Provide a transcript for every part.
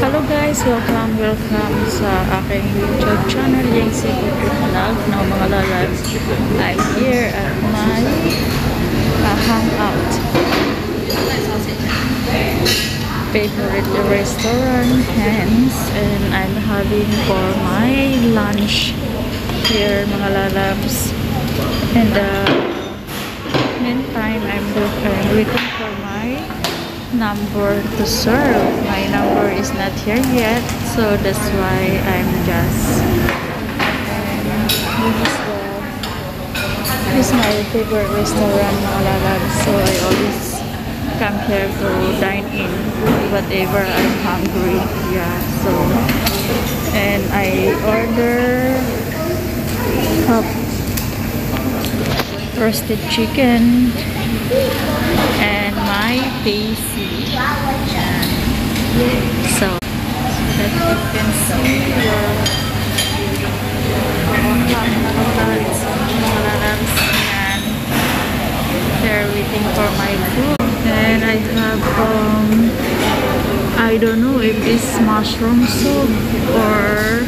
Hello guys, welcome, welcome sa aking YouTube channel, yung si Vlog ng mga lalas. I'm here at my uh, hangout. Favorite restaurant, hence, and I'm having for my lunch here, mga lalabs. And uh, meantime, I'm, I'm waiting for my number to serve. My number is not here yet, so that's why I'm just. This is my favorite restaurant, mga lalabs. So I always come here to dine in whatever I'm hungry. Yeah, so. And I order roasted chicken and my pasty. So, that you can see they're waiting for my food. And I have, um, I don't know if it's mushroom soup or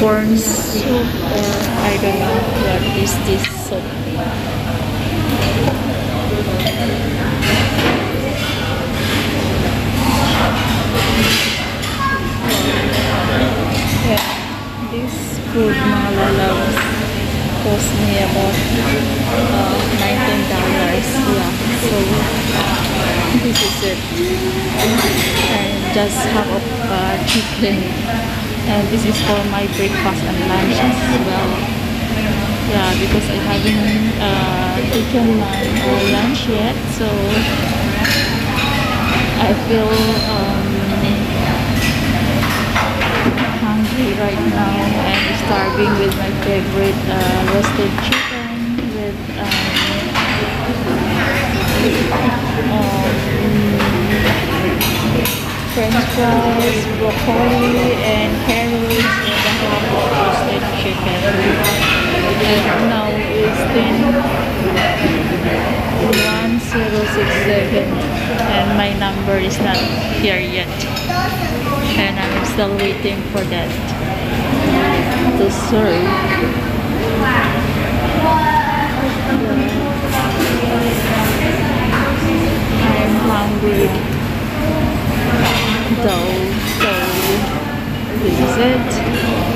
corn soup or I don't know what is this soup. Yeah, food mga cost me about uh, $19. Yeah, so this is it. And just half of uh, chicken. And this is for my breakfast and lunch as well. Yeah, because I haven't uh, taken my lunch yet, so I feel um, hungry right now. Starving with my favorite uh, roasted chicken with um, um, french fries, broccoli, and carrots, a half of roasted chicken. And now it's 10 1067 and my number is not here yet and I'm still waiting for that to serve I'm hungry. Though so this is it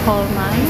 to call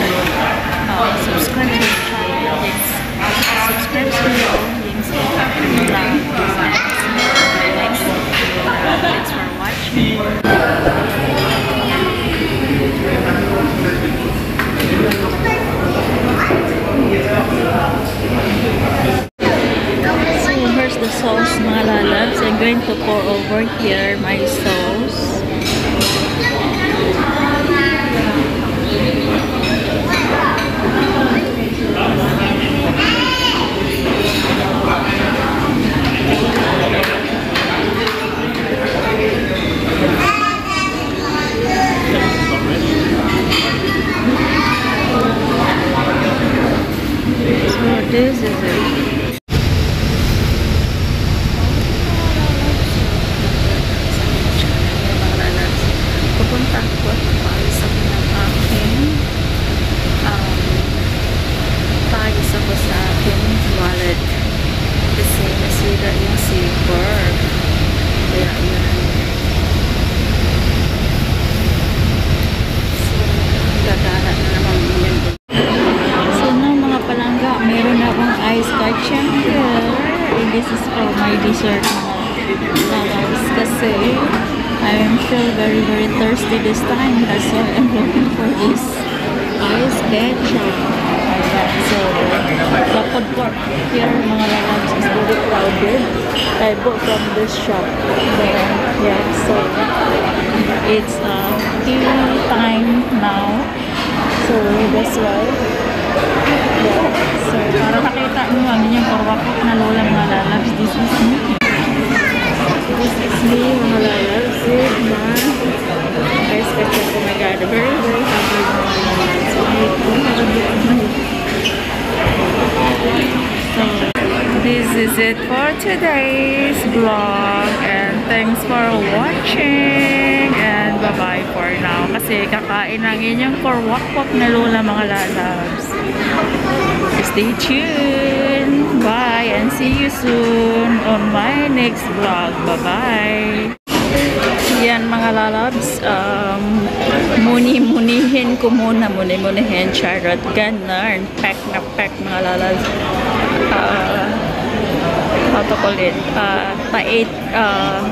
sauce mga lalabs. I'm going to pour over here my sauce. Is for my dessert mga lalabs. Kasi I am feel very very thirsty this time. That's why I'm looking for this ice ketchup. Ayan. So, food court here mga lalabs is very crowded. I bought from this shop. Then, yeah, so it's uh, tea time now. So, that's why. So, para makita nyo ang inyong korwakot na lola mga lalabs, this is me. This is me mga lalabs with my ice ketchup. Oh my god, very very happy mga lalabs. So, I don't have a bit my So, this is it for today's vlog and thanks for watching bye-bye for now kasi kakain ang inyong korwakot na lola mga lalabs. Stay tuned. Bye and see you soon on my next vlog. Bye-bye. Yan mga lalabs. Um, muni-munihin ko muna. Muni-munihin. Charot. Ganon. Pack na pack mga lalabs. Uh, how to call it? Uh, pait. Uh,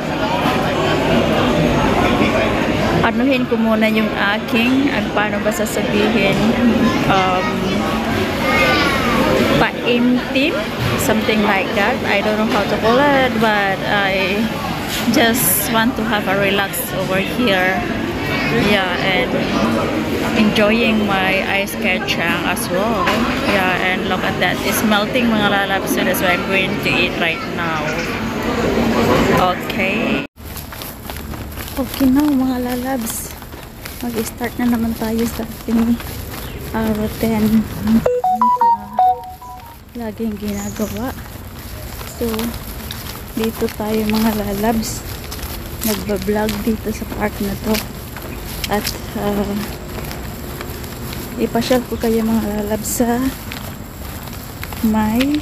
anuhin ko muna yung aking at paano ba sasabihin um, paimtim something like that. I don't know how to call it but I just want to have a relax over here. Yeah and enjoying my ice ketchup as well. Yeah and look at that. It's melting mga lalabs so that's why I'm going to eat right now. Okay Okay na mga lalabs. Mag-start na naman tayo sa ating uh, routine. Laging ginagawa. So, dito tayo mga lalabs. Nagba-vlog dito sa park na to. At, uh, ipasyal ko kayo mga lalabs sa may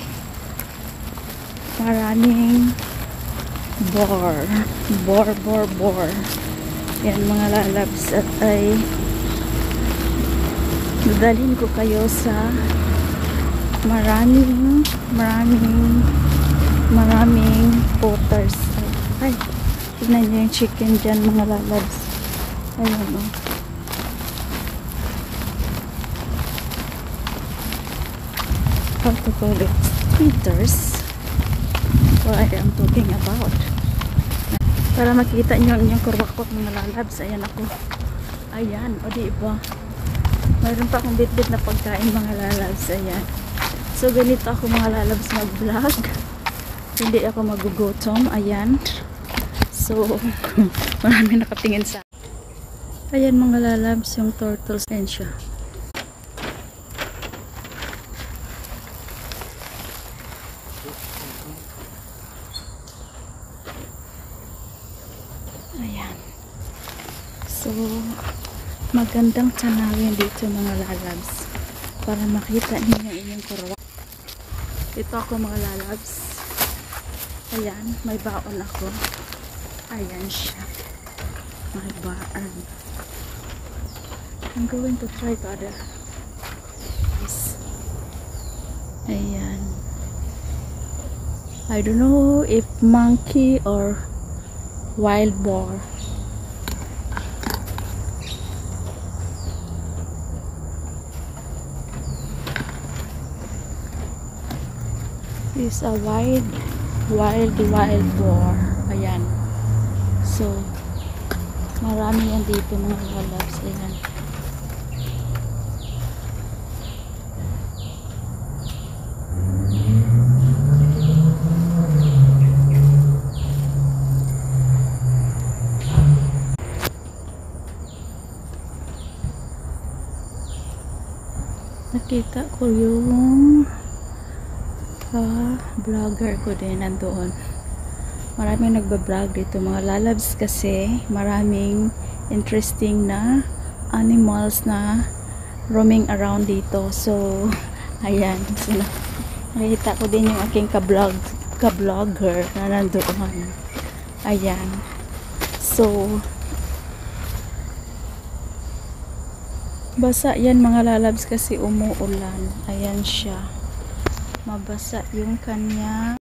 maraming bor. Bor bor bor. Yan mga lalabs at ay dadalhin ko kayo sa maraming maraming maraming potters. Ay tignan nyo yung chicken dyan mga lalabs. Ayun o how to call it? Feeders what I am talking about. Para makita nyo ang inyong kurwakot mga lalabs. Ayan ako. Ayan. O diba? Mayroon pa akong bit-bit na pagkain mga lalabs. Ayan. So ganito ako mga lalabs mag-vlog. Hindi ako magugutom. Ayan. So marami nakatingin sa Ayan mga lalabs yung turtles. Ayan siya. Ayan. So, magandang tanawin dito mga lalabs. Para makita niyo yung inyong kurwa. Ito ako mga lalabs. Ayan, may baon ako. Ayan siya. May baon. I'm going to try to other. Yes. Ayan. I don't know if monkey or wild boar. Is a wild, wild, wild boar. Ayan. So, marami yan dito mga lalabs. Ayan. nakita ko yung ka-vlogger ko din nandoon. Maraming nagba-vlog dito. Mga lalabs kasi maraming interesting na animals na roaming around dito. So ayan. So, nakita ko din yung aking ka-vlog ka-vlogger na nandoon. Ayan. So Basa yan mga lalabs kasi umuulan. Ayan siya. Mabasa yung kanya